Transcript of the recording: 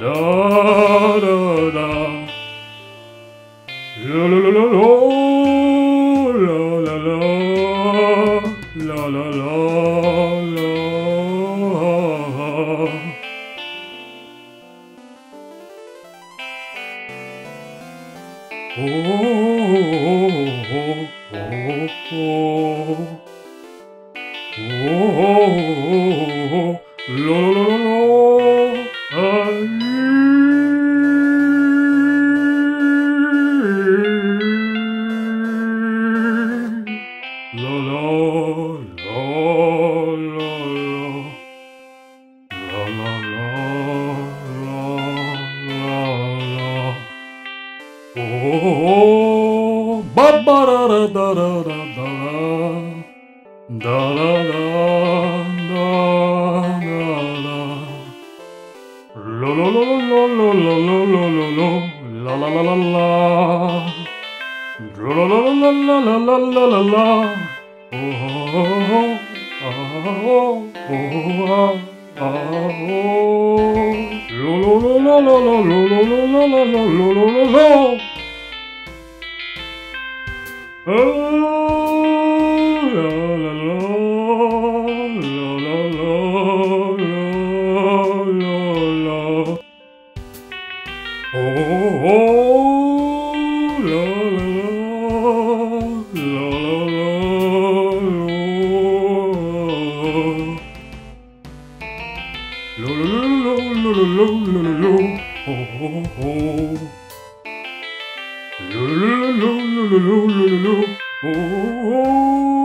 da da. Da. La la la la la. La la la. La la la la. Oh, oh, oh, oh, oh. Oh, oh, oh, la la la Oh, ba ba da da da da da da. Da da da da. Lo lo lo lo lo lo lo lo lo lo la la la la la. La la la la la la la la la. Oh oh oh oh oh oh. Oh, Lo lo lo lo lo lo lo lo lo ho ho ho. Lo lo lo lo lo lo lo lo lo ho ho ho.